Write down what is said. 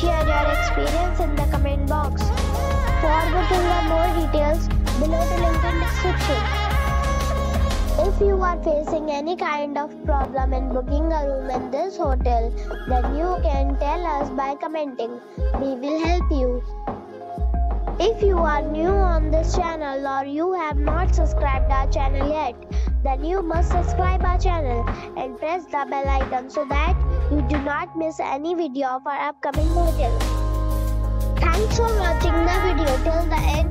share your experience in the comment box. For booking or more details, below the link in description. If you are facing any kind of problem in booking a room in this hotel, then you can tell us by commenting. We will help you. If you are new on this channel or you have not subscribed our channel yet, then you must subscribe our channel and press the bell icon so that you do not miss any video of our upcoming hotel. Thanks for watching the video till the end.